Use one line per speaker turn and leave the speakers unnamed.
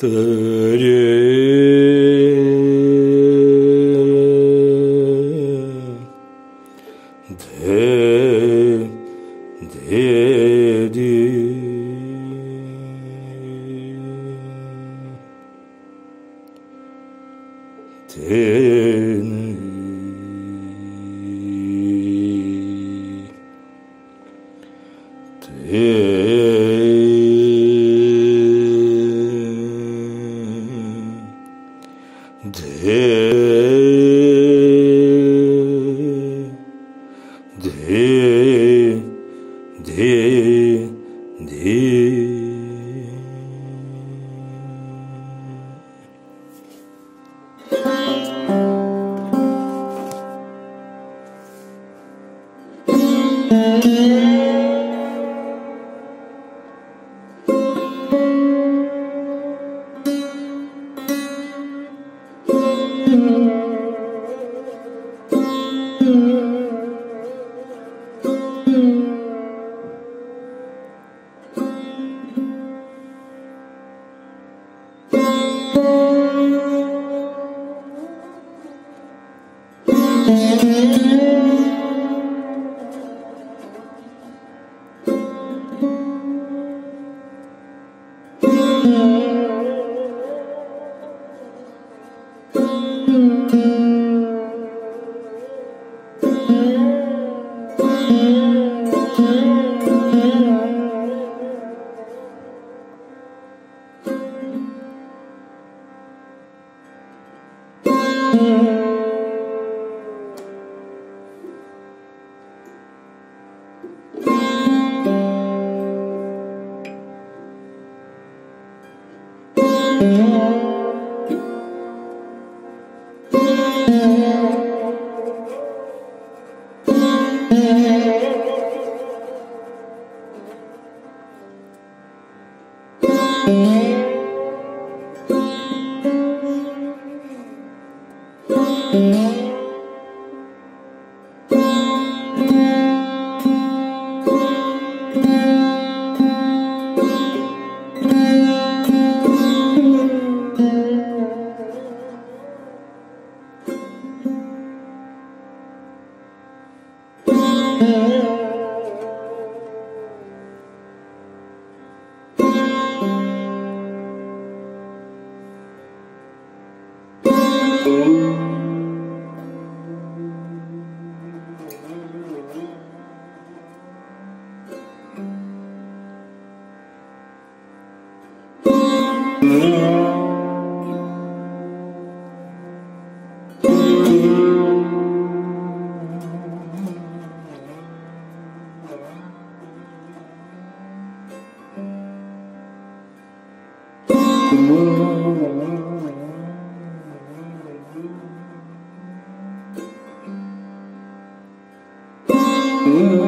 Hey. 嗯。Thank mm-hmm. you. Mm-hmm.